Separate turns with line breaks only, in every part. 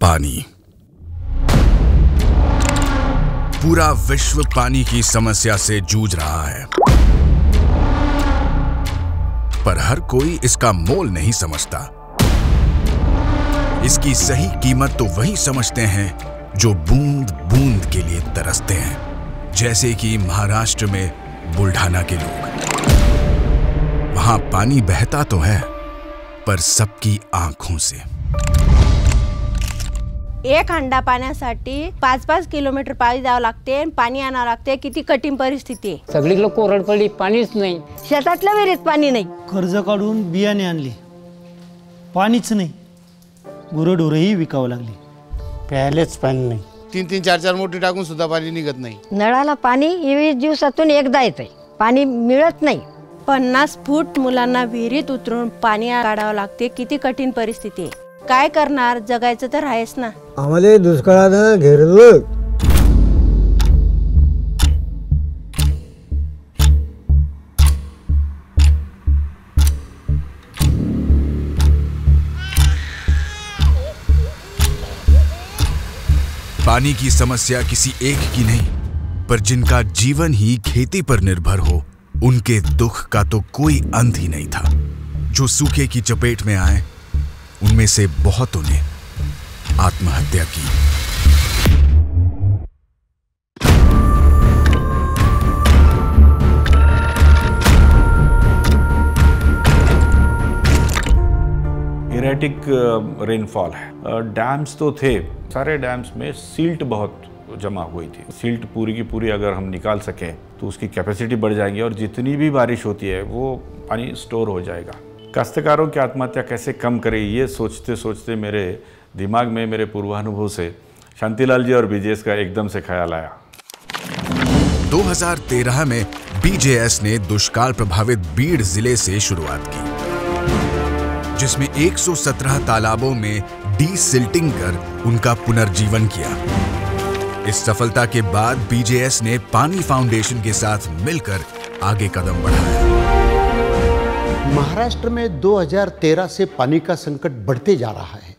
पानी। पूरा विश्व पानी की समस्या से जूझ रहा है। पर हर कोई इसका मोल नहीं समझता। इसकी सही कीमत तो वही समझते हैं जो बूंद बूंद के लिए तरसते हैं, जैसे कि महाराष्ट्र में बुल्ढाना के लोग। वहाँ पानी बहता तो है, पर सबकी आँखों से।
एक हंडा पाण्यासाठी पाच पाच किलोमीटर पायी जावं लागते आणि पाणी आणावं लागते. किती कठीण परिस्थिती आहे.
सगळीकडे कोरड पडली पाणीच नाही.
शेतातल्या विहिरीत पाणी नाही.
कर्ज काढून बियाणे आणले. पाणीच नाही. गुरंढोरंही विकावं लागली.
प्यायलेच पाणी नाही.
तीन तीन चार चार मोठी टाकून सुद्धा पाणी निघत नाही.
नळाला पाणी वीस दिवसातून एकदा येते पाणी मिळत नाही.
पन्नास फूट मुलांना विहिरीत उतरून पाणी काढावं लागते. किती कठीण परिस्थिती आहे. काय करणार? जगायचं तर आहेच ना.
आम्हाला दुष्काळानं घेरलं.
पानी की समस्या किसी एक की नहीं पर जिनका जीवन ही खेती पर निर्भर हो उनके दुख का तो कोई अंत ही नहीं था। जो सूखे की चपेट में आए उनमें से बहुतों ने आत्महत्या की।
इरेटिक रेनफॉल है। डैम्स तो थे। सारे डैम्स में सिल्ट बहुत जमा हुई थी। सिल्ट पूरी की पूरी अगर हम निकाल सकें तो उसकी कैपेसिटी बढ़ जाएगी और जितनी भी बारिश होती है, वो पानी स्टोर हो जाएगा। काश्तकारों की आत्महत्या कैसे कम करें, ये सोचते सोचते मेरे दिमाग में, मेरे पूर्वानुभव से शांतिलाल जी और बीजेएस का एकदम से ख्याल आया।
2013 में बीजेएस ने दुष्काल प्रभावित बीड़ ज़िले से शुरुआत की, जिसमें 117 तालाबों में डी सिल्टिंग कर उनका पुनर्जीवन किया। इस सफलता के बाद बीजेएस ने पानी फाउंडेशन के साथ मिलकर आगे कदम बढ़ाया।
महाराष्ट्र में 2013 से पानी का संकट बढ़ते जा रहा है।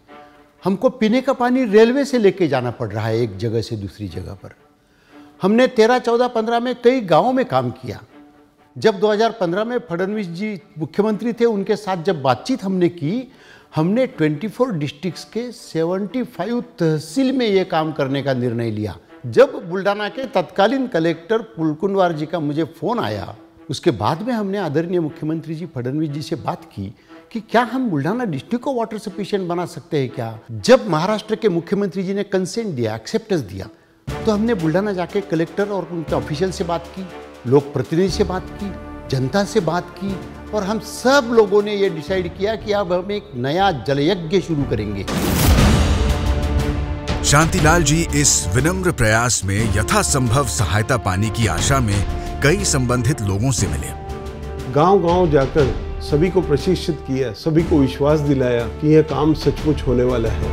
हमको पीने का पानी रेलवे से लेके जाना पड़ रहा है एक जगह से दूसरी जगह पर। हमने 13, 14, 15 में कई गाँवों में काम किया। जब 2015 में फडणवीस जी मुख्यमंत्री थे उनके साथ जब बातचीत हमने की हमने 24 डिस्ट्रिक्ट्स के 75 तहसील में ये काम करने का निर्णय लिया। जब बुल्डाना के तत्कालीन कलेक्टर पुलकुनवार जी का मुझे फ़ोन आया उसके बाद में हमने आदरणीय मुख्यमंत्री जी फडणवीस जी से बात की कि क्या हम बुल्ढाना डिस्ट्रिक्ट को वाटर सफिशिएंट बना सकते हैं क्या? जब महाराष्ट्र के मुख्यमंत्री जी ने कंसेंट दिया एक्सेप्टेंस दिया तो हमने बुल्ढाना जाके कलेक्टर और उनके ऑफिशियल से बात की, लोक प्रतिनिधि से बात की, जनता से बात की और हम सब लोगों ने ये डिसाइड किया कि अब हम एक नया जलयज्ञ शुरू करेंगे।
शांतिलाल जी, इस विनम्र प्रयास में यथासंभव सहायता पाने की आशा में कई संबंधित लोगों से मिले।
गाँव गाँव जाकर सभी को प्रशिक्षित किया सभी को विश्वास दिलाया कि यह काम सचमुच होने वाला है।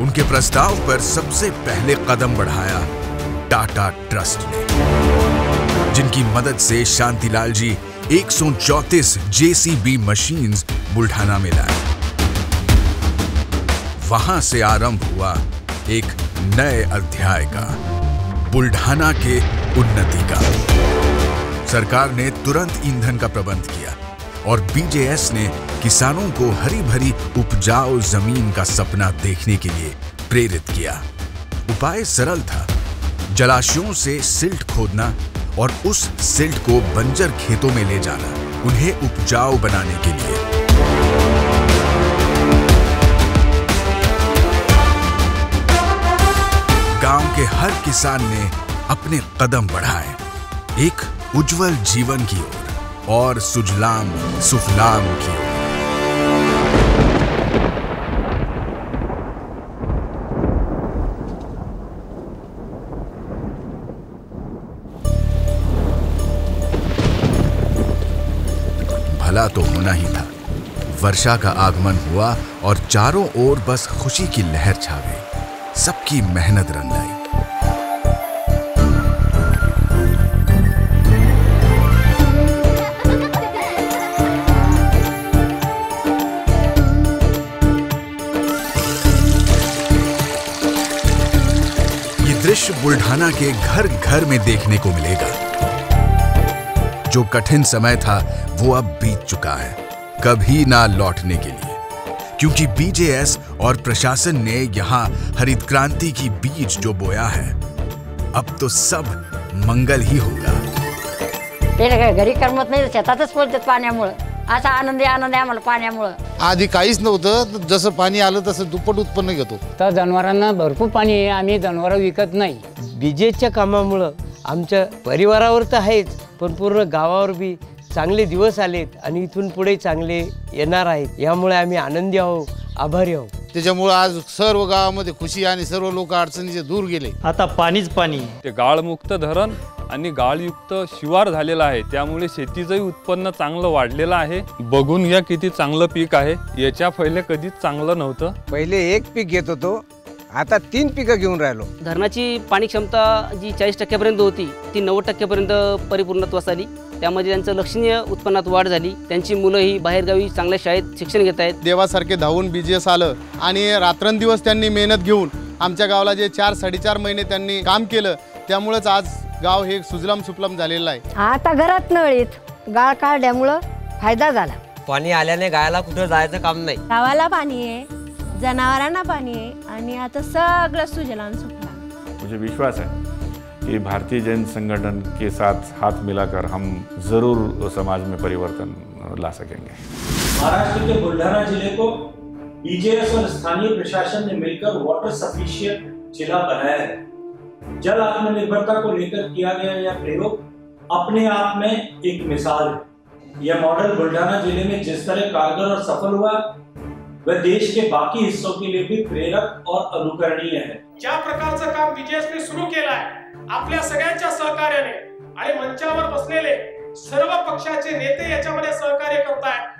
उनके प्रस्ताव पर सबसे पहले कदम बढ़ाया टाटा ट्रस्ट ने जिनकी मदद से शांतिलाल जी एक सौ चौतीस जेसीबी मशीन्स बुल्ढाना में लाए। वहाँ से आरंभ हुआ एक नए अध्याय का बुल्ढाना के उन्नति का। सरकार ने तुरंत ईंधन का प्रबंध किया और बीजेएस ने किसानों को हरी भरी उपजाऊ ज़मीन का सपना देखने के लिए प्रेरित किया। उपाय सरल था, जलाशयों से सिल्ट खोदना और उस सिल्ट को बंजर खेतों में ले जाना, उन्हें उपजाऊ बनाने के लिए। के हर किसान ने अपने कदम बढ़ाए। एक उज्जवल जीवन की ओर और सुजलाम, सुफलाम की ओर। भला तो होना ही था। वर्षा का आगमन हुआ और चारों ओर बस खुशी की लहर छा गई। सबकी मेहनत रंग लाई बुल्ढाना के घर घर में देखने को मिलेगा। जो कठिन समय था, वो अब बीत चुका है, कभी ना लौटने के लिए। क्योंकि बीजेएस और प्रशासन ने यहाँ हरित क्रांति की बीज जो बोया है, अब तो सब मंगल ही होगा।
ते घरी करमत नाही शेतातच पडतात पाण्यामुळं असा आनंदी आनंद आहे आम्हाला पाण्यामुळं.
आधी काहीच नव्हतं तर जसं पाणी आलं तसं दुप्पट उत्पन्न घेतो.
तर जनावरांना भरपूर पाणी आहे आम्ही जनावरं विकत नाही.
विजेच्या कामामुळं आमच्या परिवारावर तर आहेच पण पूर्ण गावावर बी चांगले दिवस आलेत आणि इथून पुढे चांगले येणार आहेत. यामुळे आम्ही आनंदी आहो आभारी आहो
त्याच्यामुळं आज सर्व गावामध्ये खुशी आणि सर्व लोक अडचणीचे दूर गेले.
आता पाणीच पाणी.
ते गाळमुक्त धरण आणि गाळयुक्त शिवार झालेला आहे. त्यामुळे शेतीचंही उत्पन्न चांगलं वाढलेलं आहे. बघून घ्या किती चांगलं पीक आहे. याच्या पहिले कधीच चांगलं नव्हतं.
पहिले एक पीक घेत होतो. आता तीन पिकं घेऊन राहिलो.
धरणाची पाणी क्षमता जी चाळीस टक्क्यापर्यंत होती ती नव्वद टक्क्यापर्यंत परिपूर्णत्वास आली. त्यामध्ये त्यांचं लक्षणीय उत्पन्नात वाढ झाली. त्यांची मुलं ही बाहेरगावी चांगल्या शाळेत शिक्षण घेत आहेत.
देवासारखे धावून बी जी एस आलं आणि रात्रंदिवस त्यांनी मेहनत घेऊन आमच्या गावाला जे चार साडेचार महिने त्यांनी काम केलं त्यामुळेच आज गाव हे सुजलाम सुफलाम झालेलं आहे.
आता घरात नळीत गाळ काढल्यामुळं फ़ायदा झाला.
पाणी आल्याने गायला कुठं जायचं काम नाही.
गावाला पाणी आहे जनावरांना पाणी आहे आणि आता सगळं सुजलाम सुफलाम.
मुझे विश्वास है कि भारतीय जन संगठन के साथ हाथ मिलाकर हम ज़रूर समाज में परिवर्तन ला सकेंगे।
महाराष्ट्र के बुल्ढाना ज़िले को बीजेएस और स्थानीय प्रशासन ने मिलकर वाटर सफिशिएंट जिला बनाया है। जल आत्मनिर्भरता को लेकर किया गया यह प्रयोग अपने आप में एक मिसाल है। यह मॉडल बुल्ढाना ज़िले में जिस तरह कारगर और सफल हुआ, वह देश के बाकी हिस्सों के लिए भी प्रेरक और अनुकरणीय है।
ज्या प्रकारचं काम बीजेएसने सुरू केलं आहे, आपल्या सगळ्यांच्या सहकार्याने आणि मंचावर सर्व पक्षाचे नेते याच्यामध्ये सहकार्य सहकार्यातनं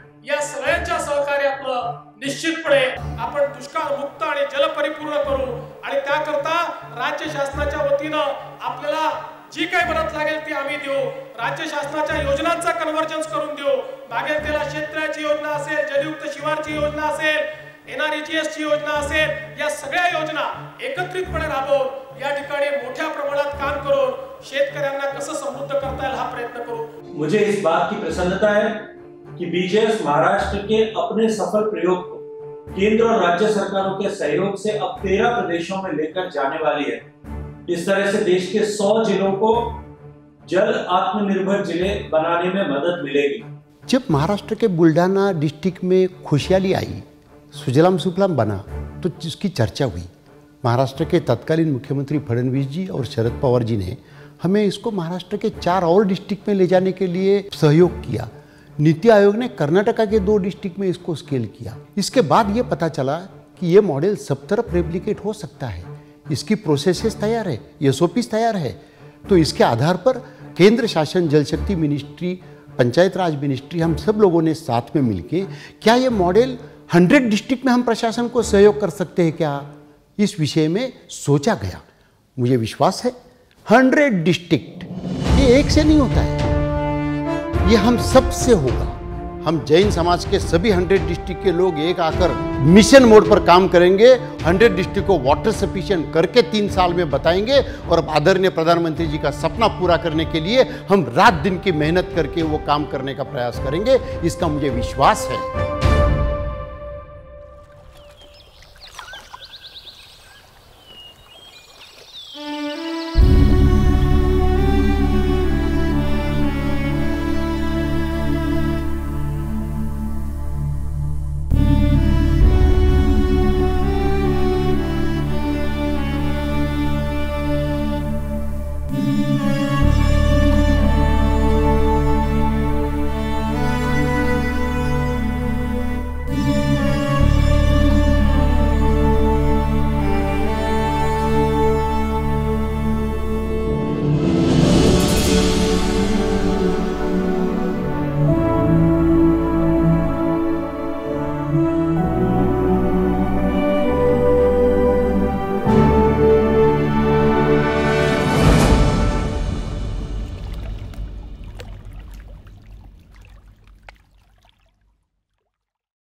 निश्चितपणे आपण दुष्काळ मुक्त आणि जलपरिपूर्ण करू. आणि त्याकरता राज्य शासनाच्या वतीनं आपल्याला जी काही मदत लागेल ती आम्ही देऊ. राज्य शासनाच्या योजनांचा कन्व्हर्जन्स करून देऊ. मागेल त्याला क्षेत्राची योजना असेल जलयुक्त शिवारची योजना असेल एनआरईजीएस ची योजना असेल या सगळ्या योजना एकत्रितपणे राबवून या ठिकाणी मोठ्या प्रमाणात काम करून शेतकऱ्यांना कसं समृद्ध करता येईल हा प्रयत्न करू.
मुझे इस बात की प्रसन्नता है कि बीजेएस महाराष्ट्र के अपने सफल प्रयोग को केंद्र और राज्य सरकारों के सहयोग से अब तेरह प्रदेशों में लेकर जाने वाली है। इस तरह से देश के सौ जिलों को जल आत्मनिर्भर ज़िले बनाने में मदद मिलेगी।
जब महाराष्ट्र के बुल्ढाना डिस्ट्रिक्ट में खुशहाली आई, सुजलाम सुफलाम बना तो जिसकी चर्चा हुई, महाराष्ट्र के तत्कालीन मुख्यमंत्री फडणवीस जी और शरद पवार जी ने हमें इसको महाराष्ट्र के चार और डिस्ट्रिक्ट में ले जाने के लिए सहयोग किया। नीति आयोग ने कर्नाटका के दो डिस्ट्रिक्ट में इसको स्केल किया। इसके बाद ये पता चला कि ये मॉडल सब तरफ़ रेप्लिकेट हो सकता है। इसकी प्रोसेसेस तैयार है एसओपी तैयार है। तो इसके आधार पर केंद्र शासन, जल शक्ति मिनिस्ट्री पंचायत राज मिनिस्ट्री हम सब लोगों ने साथ में मिलके क्या ये मॉडल हंड्रेड डिस्ट्रिक्ट में हम प्रशासन को सहयोग कर सकते हैं क्या? इस विषय में सोचा गया। मुझे विश्वास है, हंड्रेड डिस्ट्रिक्ट, ये एक से नहीं होता है। ये हम सबसे होगा। हम जैन समाज के सभी हंड्रेड डिस्ट्रिक्ट के लोग एक आकर मिशन मोड पर काम करेंगे, हंड्रेड डिस्ट्रिक्ट को वाटर सफिशियंट करके तीन साल में बताएँगे और आदरणीय प्रधानमंत्री जी का सपना पूरा करने के लिए हम रात दिन की मेहनत करके वो काम करने का प्रयास करेंगे, इसका मुझे विश्वास है।